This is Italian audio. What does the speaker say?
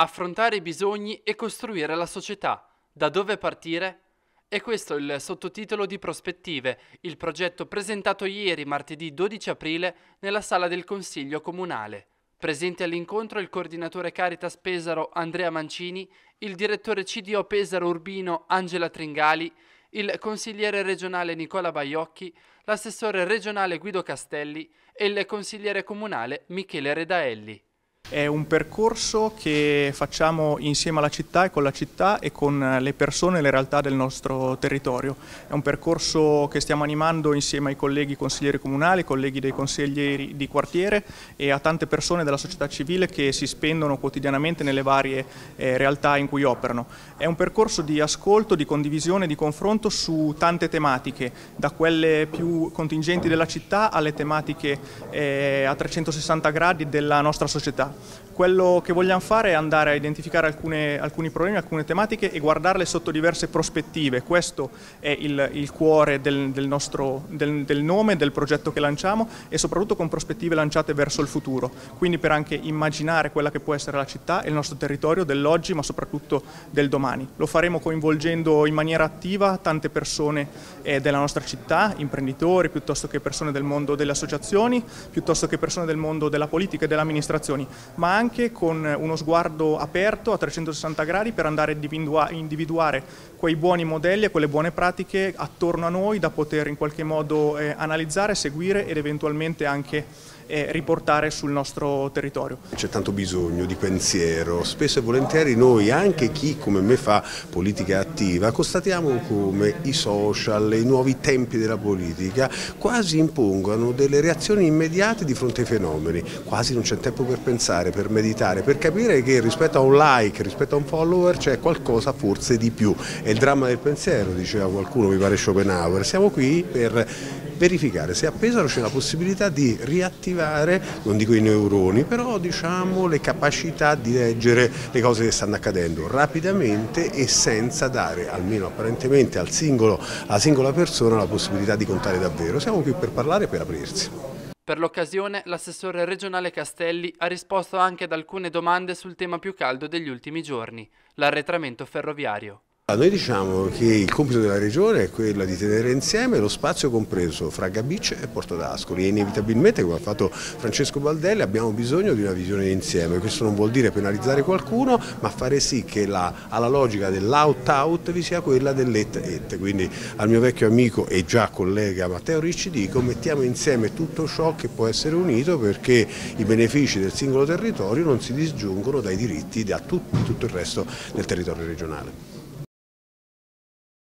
affrontare i bisogni e costruire la società. Da dove partire? E questo è il sottotitolo di Prospettive, il progetto presentato ieri, martedì 12 aprile, nella sala del Consiglio Comunale. Presenti all'incontro il coordinatore Caritas Pesaro Andrea Mancini, il direttore CDO Pesaro Urbino Angela Tringali, il consigliere regionale Nicola Baiocchi, l'assessore regionale Guido Castelli e il consigliere comunale Michele Redaelli. È un percorso che facciamo insieme alla città e con la città e con le persone e le realtà del nostro territorio. È un percorso che stiamo animando insieme ai colleghi consiglieri comunali, colleghi dei consiglieri di quartiere e a tante persone della società civile che si spendono quotidianamente nelle varie eh, realtà in cui operano. È un percorso di ascolto, di condivisione, di confronto su tante tematiche, da quelle più contingenti della città alle tematiche eh, a 360 gradi della nostra società. Quello che vogliamo fare è andare a identificare alcune, alcuni problemi, alcune tematiche e guardarle sotto diverse prospettive. Questo è il, il cuore del, del, nostro, del, del, nome, del progetto che lanciamo e soprattutto con prospettive lanciate verso il futuro. Quindi per anche immaginare quella che può essere la città e il nostro territorio dell'oggi ma soprattutto del domani. Lo faremo coinvolgendo in maniera attiva tante persone eh, della nostra città, imprenditori piuttosto che persone del mondo delle associazioni, piuttosto che persone del mondo della politica e delle amministrazioni, ma anche con uno sguardo aperto a 360 gradi per andare a individuare quei buoni modelli e quelle buone pratiche attorno a noi da poter in qualche modo eh, analizzare, seguire ed eventualmente anche eh, riportare sul nostro territorio. C'è tanto bisogno di pensiero, spesso e volentieri noi, anche chi come me fa politica attiva, constatiamo come i social, i nuovi tempi della politica quasi impongano delle reazioni immediate di fronte ai fenomeni, quasi non c'è tempo per pensare, per meditare, per capire che rispetto a un like, rispetto a un follower c'è qualcosa forse di più. È il dramma del pensiero, diceva qualcuno, mi pare Schopenhauer. Siamo qui per verificare se a Pesaro c'è la possibilità di riattivare, non dico i neuroni, però diciamo le capacità di leggere le cose che stanno accadendo rapidamente e senza dare, almeno apparentemente al singolo, alla singola persona, la possibilità di contare davvero. Siamo qui per parlare e per aprirsi. Per l'occasione l'assessore regionale Castelli ha risposto anche ad alcune domande sul tema più caldo degli ultimi giorni, l'arretramento ferroviario. Noi diciamo che il compito della Regione è quello di tenere insieme lo spazio compreso fra Gabice e Porto d'Ascoli e inevitabilmente, come ha fatto Francesco Baldelli, abbiamo bisogno di una visione insieme. Questo non vuol dire penalizzare qualcuno, ma fare sì che la, alla logica dell'out-out vi sia quella dell'et-et. Quindi al mio vecchio amico e già collega Matteo Ricci dico mettiamo insieme tutto ciò che può essere unito perché i benefici del singolo territorio non si disgiungono dai diritti di tutto il resto del territorio regionale.